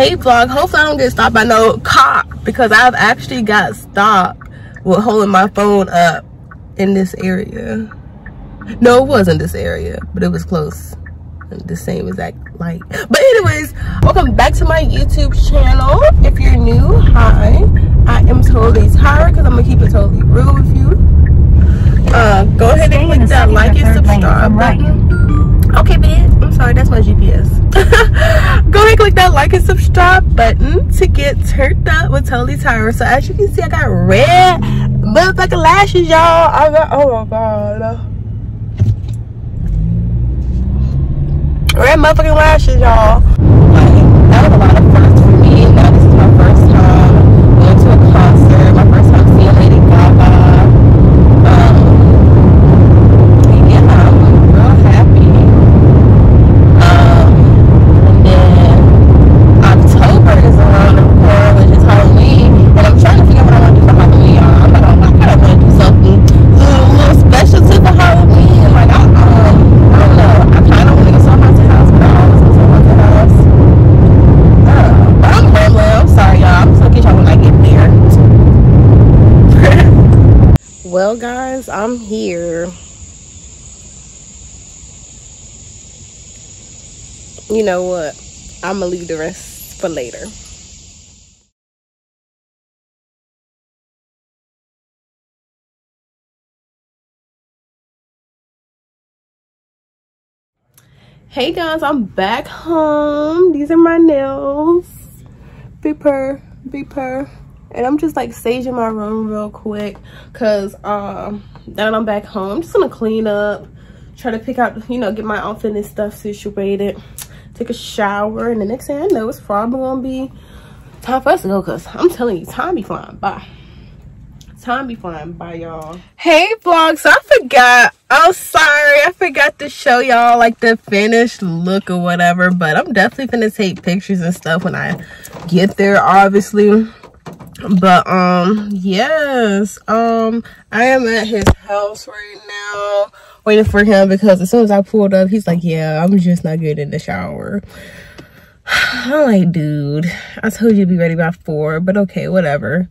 Hey vlog, hopefully I don't get stopped by no cop because I've actually got stopped with holding my phone up in this area. No, it wasn't this area, but it was close. The same exact light. But anyways, welcome back to my YouTube channel. If you're new, hi. I am totally tired because I'm gonna keep it totally real with you. Uh, go ahead and click that like and subscribe button. Okay, babe. I'm sorry, that's my GPS. click that like and subscribe button to get turned up with Totally Tyra. So as you can see, I got red motherfucking lashes, y'all. I got, oh my god. red motherfucking lashes, y'all. Like, that was a lot of firsts for me. Now this is my first time going to a concert. My first time seeing Lady Gaga. Um, yeah, I'm real happy. Um, and then October is around the corner, which is Halloween. And I'm trying to figure out what I want to do for Halloween, y'all. I'm like, oh, I kind of want to do something a little, little special to the Halloween. Like, I, um, I don't know. I kind of want to go to a haunted house, but I always go to a haunted house. Uh, but I'm rambling. I'm sorry, y'all. I'm just gonna get y'all when I get there. well, guys, I'm here. You know what? I'm gonna leave the rest for later. Hey guys, I'm back home. These are my nails. Be purr, be purr. And I'm just like staging my room real quick because um now that I'm back home, I'm just gonna clean up, try to pick out, you know, get my outfit and stuff situated, take a shower, and the next thing I know, it's probably gonna be time for us to go because I'm telling you, time be flying by. Time be flying by y'all. Hey vlog so i forgot. Oh sorry i forgot to show y'all like the finished look or whatever but i'm definitely gonna take pictures and stuff when i get there obviously but um yes um i am at his house right now waiting for him because as soon as i pulled up he's like yeah i'm just not good in the shower. I'm like dude i told you to be ready by four but okay whatever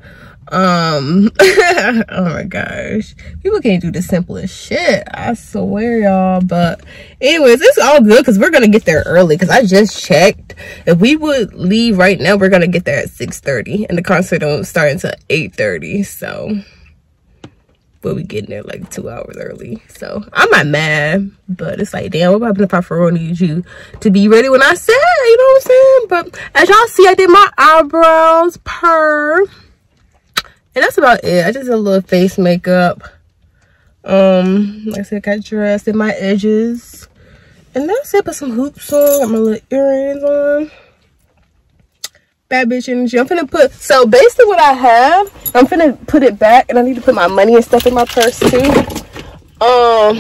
um oh my gosh. People can't do the simplest shit i swear y'all but anyways it's all good because we're gonna get there early because i just checked. If we would leave right now we're gonna get there at 6 30 and the concert don't start until 8 30 so we'll be getting there like two hours early. So i'm not mad but it's like damn what happened if i for need you to be ready when i said you know what i'm saying? But as y'all see i did my eyebrows per and that's about it. I just did a little face makeup. Um like i said got dressed in my edges. And that's it put some hoops on got my little earrings on. Bad bitch energy. I'm gonna put so basically what i have i'm gonna put it back and i need to put my money and stuff in my purse too. Um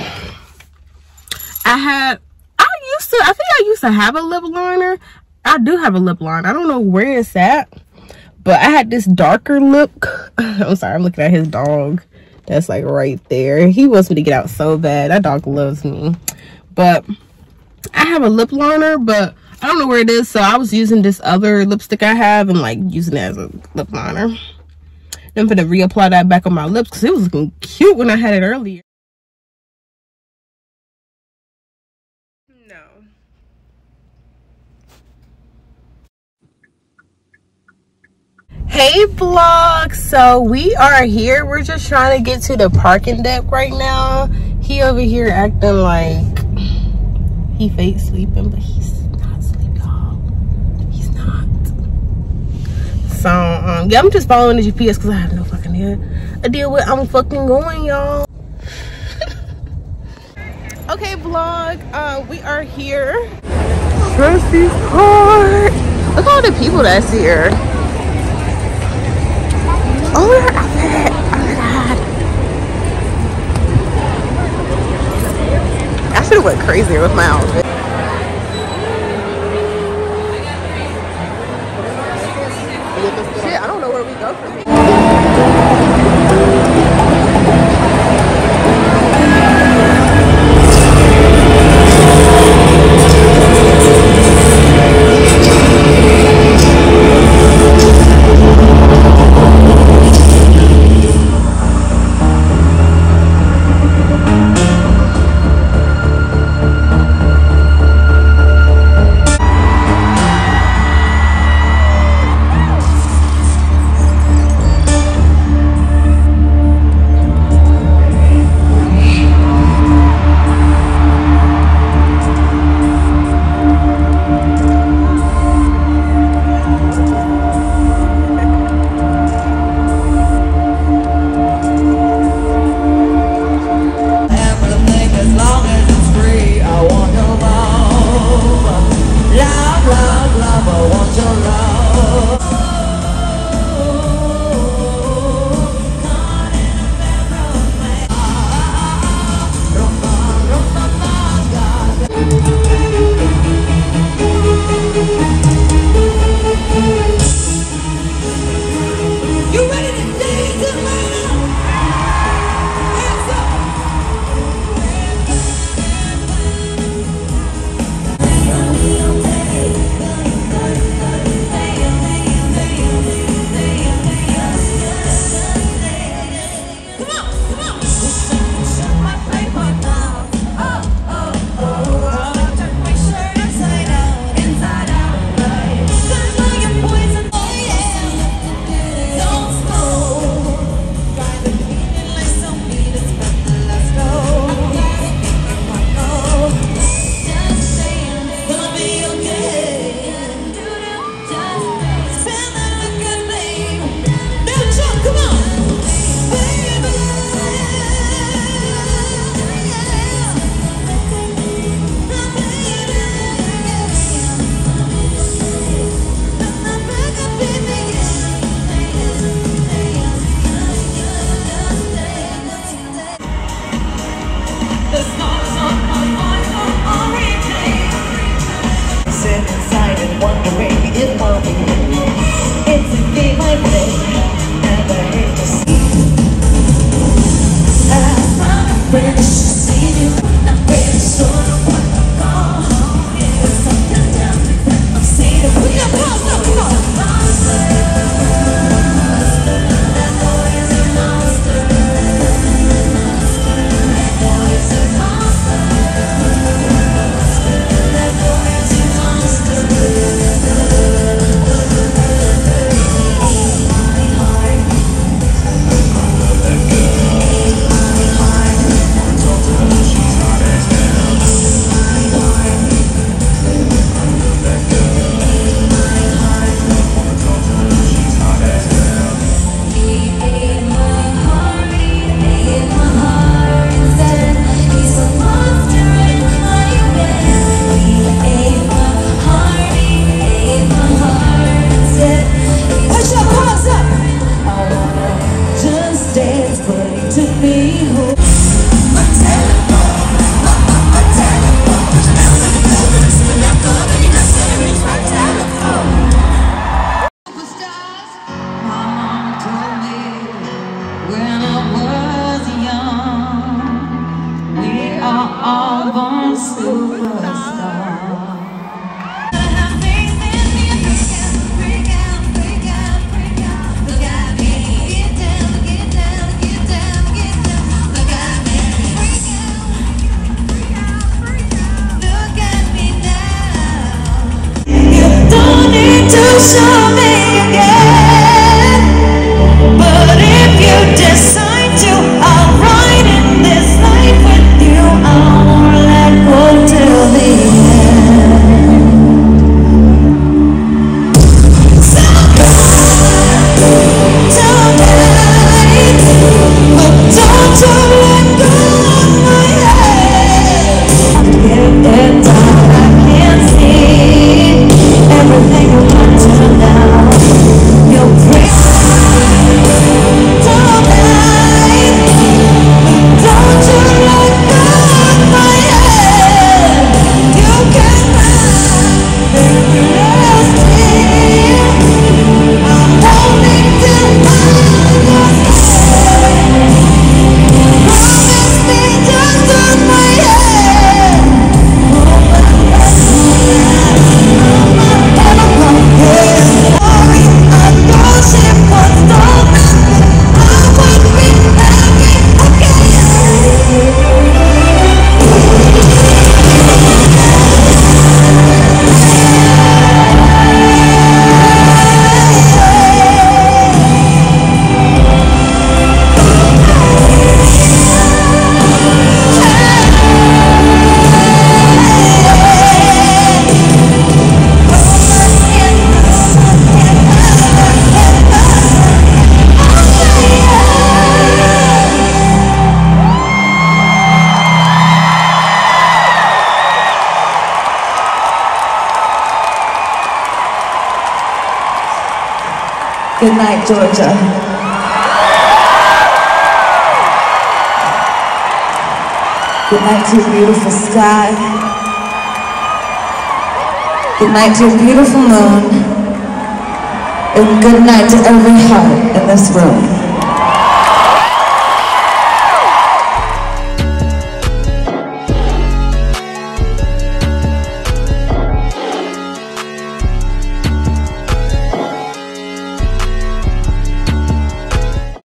i had i used to i think i used to have a lip liner. I do have a lip liner. I don't know where it's at but i had this darker look. I'm sorry i'm looking at his dog. That's like right there. He wants me to get out so bad. That dog loves me. But i have a lip liner but i don't know where it is so i was using this other lipstick i have and like using it as a lip liner. I'm gonna reapply that back on my lips because it was looking cute when i had it earlier hey vlog. So we are here. We're just trying to get to the parking deck right now. He over here acting like he fake sleeping but he's not sleeping y'all. He's not. So um yeah i'm just following the gps because i have no fucking idea. Where i'm fucking going y'all. Okay vlog. Uh we are here. Truist Park. look at all the people that's here Oh, outfit. Oh my god. I should have went crazier with my outfit. Shit, I don't know where we go from here. Good night, Georgia. Good night to your beautiful sky. Good night to your beautiful moon. And good night to every heart in this room.